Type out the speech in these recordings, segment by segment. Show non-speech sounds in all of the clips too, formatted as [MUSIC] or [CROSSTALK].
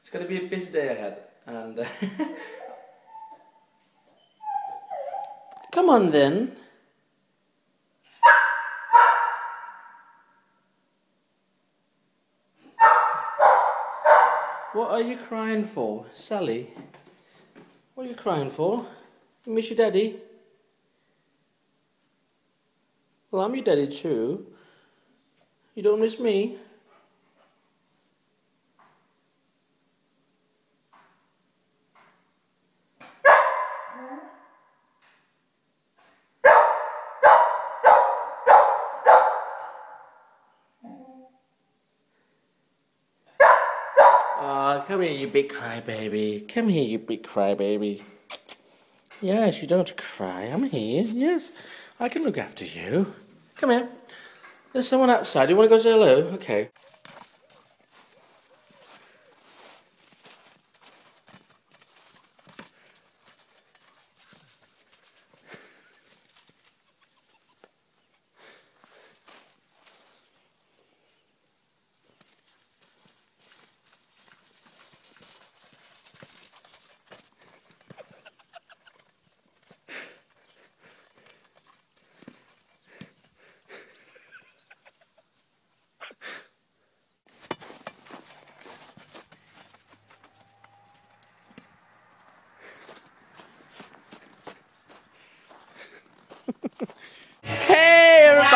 It's going to be a busy day ahead, and [LAUGHS] come on then. What are you crying for, Sally? What are you crying for? You miss your daddy? Well, I'm your daddy too. You don't miss me? Aw, come here, you big crybaby. Come here, you big crybaby. Yes, you don't cry. I'm here. Yes, I can look after you. Come here. There's someone outside. You want to go say hello? Okay.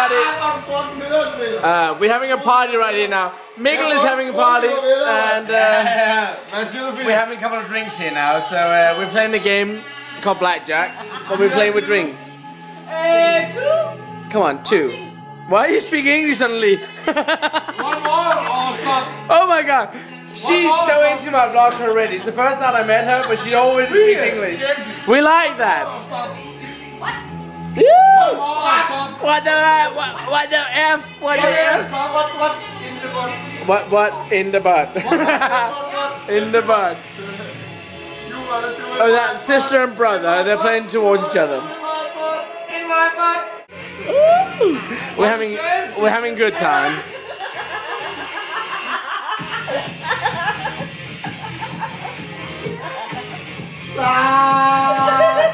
Hey, everybody! Uh, we're having a party right here now. Miguel is having a party, and uh, we're having a couple of drinks here now. So uh, we're playing the game called Blackjack, but we're playing with drinks. Uh, two? Come on, two. Why are you speaking English suddenly? One more oh my god! She's more, so into my vlogs already. It's the first night I met her, but she always speaks English. We like that. Stop. More. What the what, what the f? What the f? What, what in the butt? What what in the butt? What, what? in the butt. You wanna do it? Oh, that sister and brother, they're playing towards each other. In my butt. In my butt. We're having we're having good time. [LAUGHS]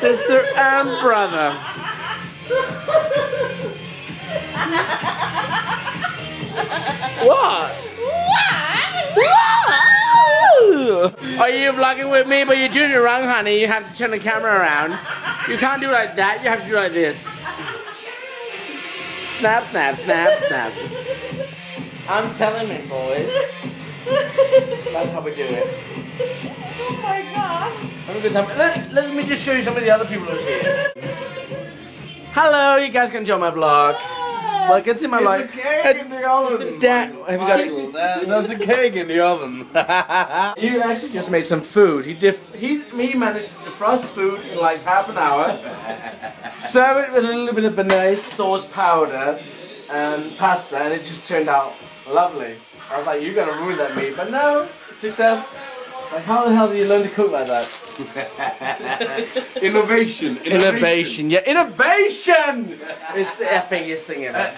Sister and brother. What? What? Are you vlogging with me, but you're doing it wrong, honey? You have to turn the camera around. You can't do like that. You have to do like this. Snap, snap, snap, snap. I'm telling you, boys. That's how we do it. Oh my god. Have a good time. Let, let me just show you some of the other people who's here. Hello, you guys can join my vlog. Welcome in my There's a life. cake in the oven. Dad, have you got it? There's a cake in the oven. [LAUGHS] You actually just made some food. He def- he he managed to defrost food in like half an hour. serve it with a little bit of banana sauce powder and pasta, and it just turned out lovely. I was like, you're gonna ruin that meat, but no, success. Like, how the hell do you learn to cook like that? [LAUGHS] Innovation. Innovation, yeah, innovation! It's the epicest thing ever.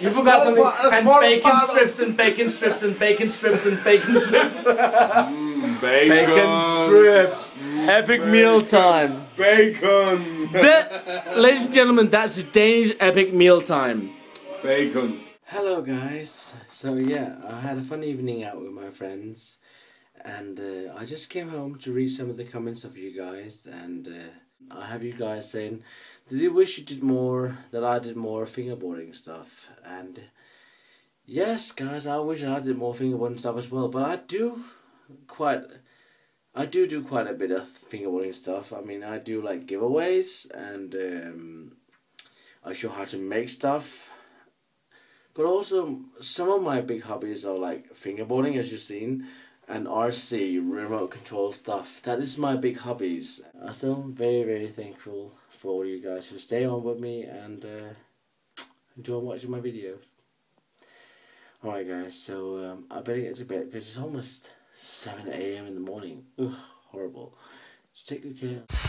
You forgot something. And bacon strips and bacon strips and bacon strips and bacon [LAUGHS] strips. Mm, bacon. bacon strips. Mm, epic meal time. Bacon. That, ladies and gentlemen, that's the Danish epic meal time. Bacon. Hello, guys. So yeah, I had a fun evening out with my friends, and uh, I just came home to read some of the comments of you guys, and uh, I have you guys saying that you wish you did more, that I did more fingerboarding stuff, and yes, guys, I wish I did more fingerboarding stuff as well, but I do quite. I do do quite a bit of fingerboarding stuff. I mean, I do like giveaways and um, I show how to make stuff. But also, some of my big hobbies are like fingerboarding, as you've seen, and RC, remote control stuff. That is my big hobbies. I'm still very, very thankful for you guys who stay on with me and uh, enjoy watching my videos. Alright, guys, so um, I better get to bed because it's almost 7 a.m. in the morning. Ugh, horrible. So take good care.